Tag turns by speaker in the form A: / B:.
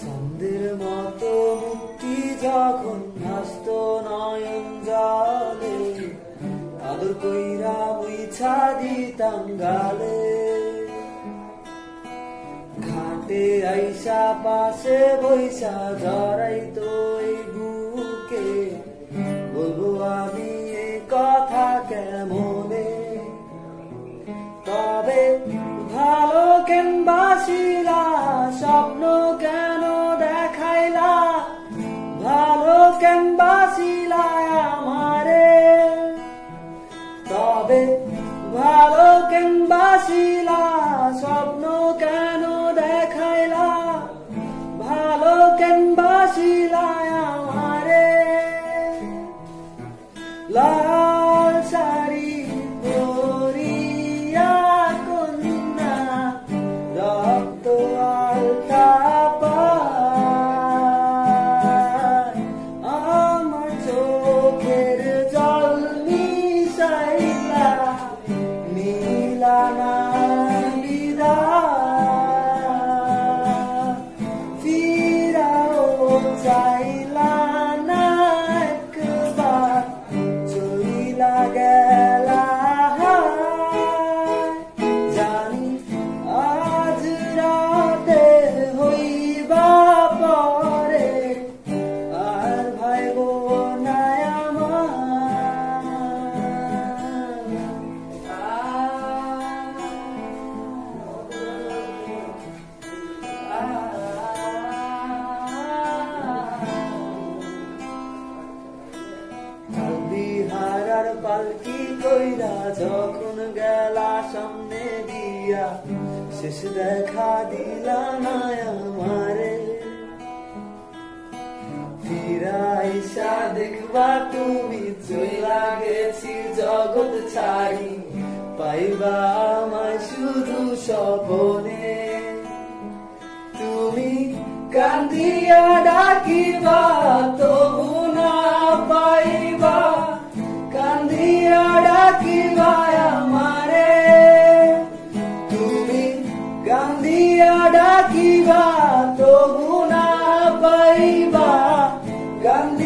A: চাঁদের মতো মুক্তি যখন হাসত নয়ন জলে, আদর কইরা মুইছা দিতাম গালে। ঘাটে আইসা পাশে বৈশা জড়াই তো লাল শাড়ি পরিয়া কন্যা রক্ত আলতা। আমার চোখের জল মিশাইলা নীলানা বিদায় ফিরাও চাইলা বিহারার পালকি কইরা যখন গেলা সামনে দিয়া, শেষ দেখা দিলা না আমারে। ফিরাইসা দেখবা তুমি চইলা গেছি জগৎ ছাড়ি, পাইবা আমায় শুধু স্বপনে। তুমি কান্দিয়া ডাকিবা কান্দিয়া